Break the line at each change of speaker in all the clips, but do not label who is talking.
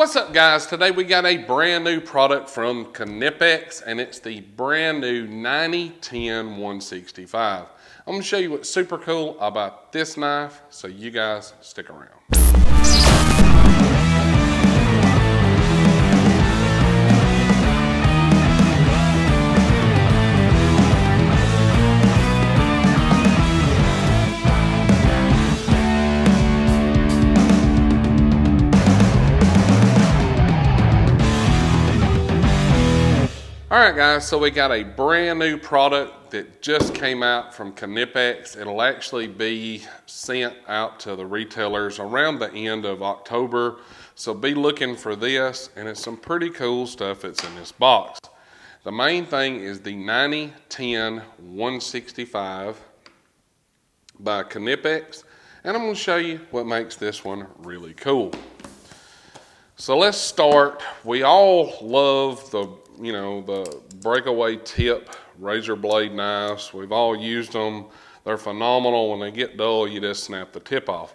What's up guys? Today we got a brand new product from Knipex and it's the brand new 9010 165. I'm gonna show you what's super cool about this knife, so you guys stick around. All right, guys, so we got a brand new product that just came out from Knipex. It'll actually be sent out to the retailers around the end of October. So be looking for this, and it's some pretty cool stuff that's in this box. The main thing is the 9010 165 by Knipex, and I'm going to show you what makes this one really cool. So let's start. We all love the you know, the breakaway tip razor blade knives. We've all used them. They're phenomenal. When they get dull, you just snap the tip off.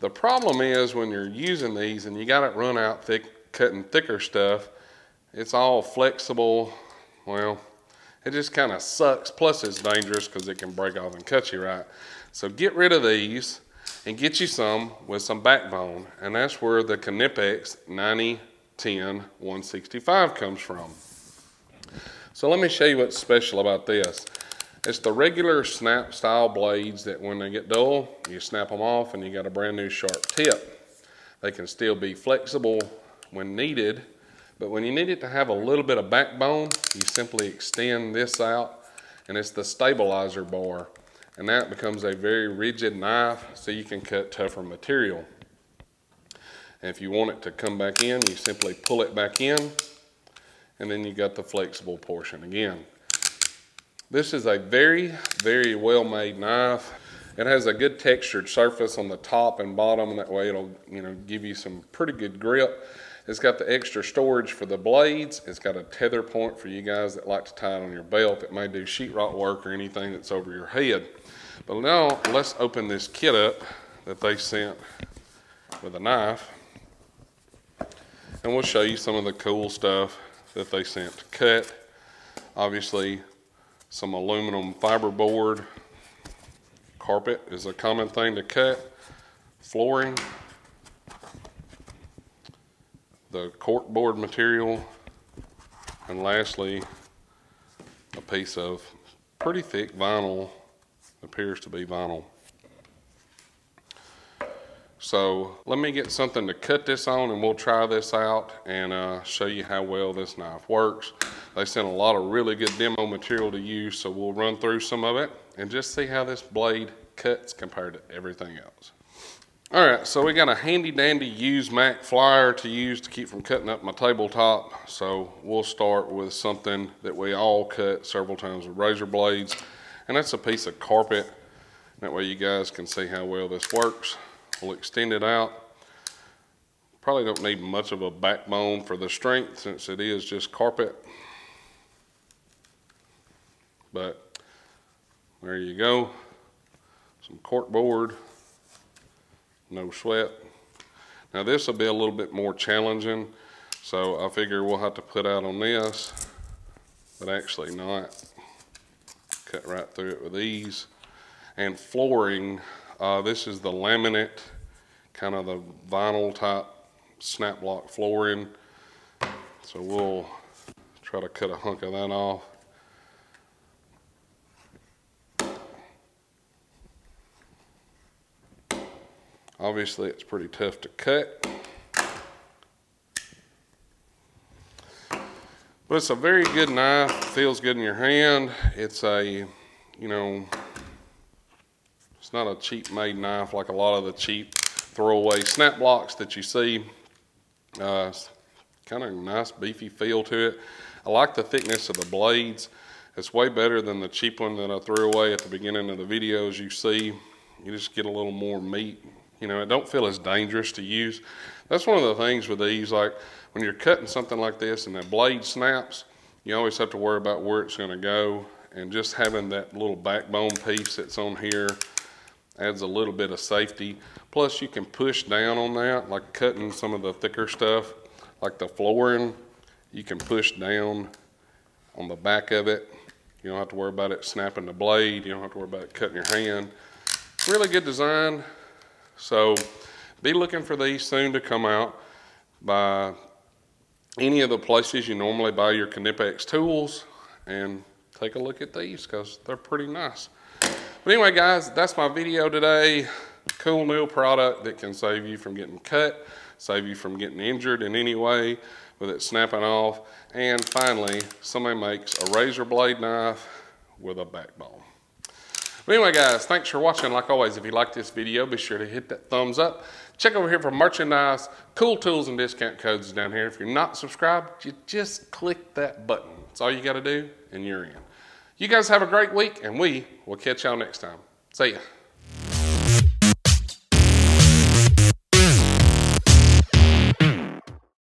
The problem is when you're using these and you got it run out thick, cutting thicker stuff, it's all flexible. Well, it just kind of sucks. Plus it's dangerous because it can break off and cut you right. So get rid of these and get you some with some backbone. And that's where the Knipex 9010 165 comes from. So let me show you what's special about this. It's the regular snap style blades that when they get dull, you snap them off and you got a brand new sharp tip. They can still be flexible when needed, but when you need it to have a little bit of backbone, you simply extend this out and it's the stabilizer bar. And that becomes a very rigid knife so you can cut tougher material. And if you want it to come back in, you simply pull it back in and then you got the flexible portion again. This is a very, very well made knife. It has a good textured surface on the top and bottom, and that way it'll you know give you some pretty good grip. It's got the extra storage for the blades. It's got a tether point for you guys that like to tie it on your belt that may do sheetrock work or anything that's over your head. But now let's open this kit up that they sent with a knife. And we'll show you some of the cool stuff that they sent to cut. Obviously, some aluminum fiberboard. Carpet is a common thing to cut. Flooring. The cork board material. And lastly, a piece of pretty thick vinyl, appears to be vinyl. So let me get something to cut this on and we'll try this out and uh, show you how well this knife works. They sent a lot of really good demo material to use so we'll run through some of it and just see how this blade cuts compared to everything else. All right, so we got a handy dandy used Mac flyer to use to keep from cutting up my tabletop. So we'll start with something that we all cut several times with razor blades and that's a piece of carpet. That way you guys can see how well this works. We'll extend it out. Probably don't need much of a backbone for the strength since it is just carpet. But there you go. Some cork board, no sweat. Now this will be a little bit more challenging, so I figure we'll have to put out on this, but actually not. Cut right through it with these. And flooring, uh, this is the laminate, kind of the vinyl type snap lock flooring. So we'll try to cut a hunk of that off. Obviously it's pretty tough to cut. But it's a very good knife, feels good in your hand. It's a, you know, it's not a cheap made knife like a lot of the cheap throwaway snap blocks that you see. Uh, kind of a nice beefy feel to it. I like the thickness of the blades. It's way better than the cheap one that I threw away at the beginning of the video as you see. You just get a little more meat. You know, it don't feel as dangerous to use. That's one of the things with these, like when you're cutting something like this and the blade snaps, you always have to worry about where it's gonna go. And just having that little backbone piece that's on here adds a little bit of safety. Plus you can push down on that, like cutting some of the thicker stuff, like the flooring, you can push down on the back of it. You don't have to worry about it snapping the blade. You don't have to worry about it cutting your hand. Really good design. So be looking for these soon to come out by any of the places you normally buy your Knipex tools and take a look at these because they're pretty nice. But anyway, guys, that's my video today. Cool new product that can save you from getting cut, save you from getting injured in any way with it snapping off. And finally, somebody makes a razor blade knife with a backbone. But anyway, guys, thanks for watching. Like always, if you like this video, be sure to hit that thumbs up. Check over here for merchandise, cool tools, and discount codes down here. If you're not subscribed, you just click that button. That's all you got to do, and you're in. You guys have a great week, and we will catch y'all next time. See ya.